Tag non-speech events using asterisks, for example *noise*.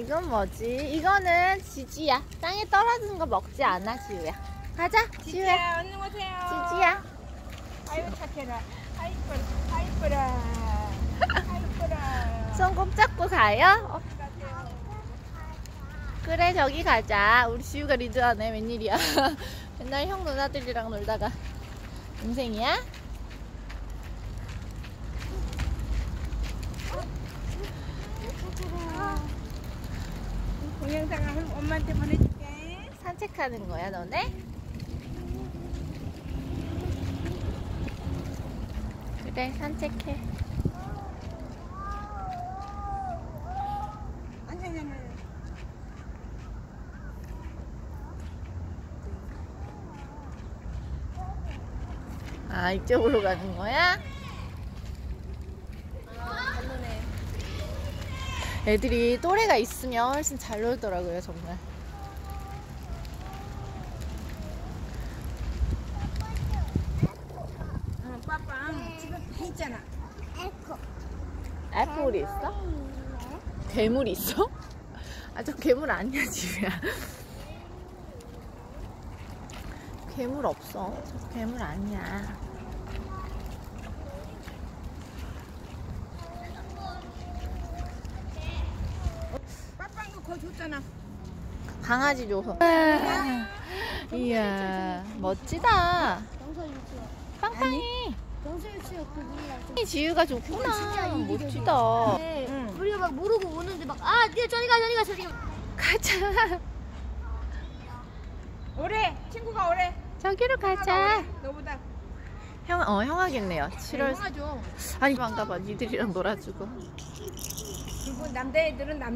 이건 뭐지? 이거는 지지야. 땅에 떨어지는 거 먹지 않아, 지우야. 가자, 지우야. 지지야, 얼른 오세요. 지지야. 아이고 착해라. 아이뻐라. 아이뻐라. 아이뻐라. 손 꼭 잡고 가요. 어. 그래, 저기 가자. 우리 지우가 리드하네. 웬일이야. *laughs* 맨날 형 누나들이랑 놀다가. 인생이야? 동영상을 엄마한테 보내줄게. 산책하는 거야, 너네? 그래, 산책해. 아, 이쪽으로 가는 거야? 애들이 또래가 있으면 훨씬 잘 놀더라고요, 정말. 어, 빠빵. 집에 다 있잖아. 애플이 있어? 괴물이 있어? *laughs* 아, 저 괴물 아니야, 지우야. *laughs* 괴물 없어. 저 괴물 아니야. 빠빵 이거 거기 줬잖아. 강아지 줘서. 이야, 멋지다. 빵빵이. 좀. 지우가 그건 좋구나. 멋지다. 네, 응. 우리가 막 모르고 오는데 막 아, 네 저리 가 저리 가 저리 가. 가자. *laughs* 오래. 친구가 오래. 저기로 가자. 너보다. 형, 어, 형하겠네요. 7월. 하죠. 아니, 반가봐. 니들이랑 놀아주고. 그리고 남자애들은 남.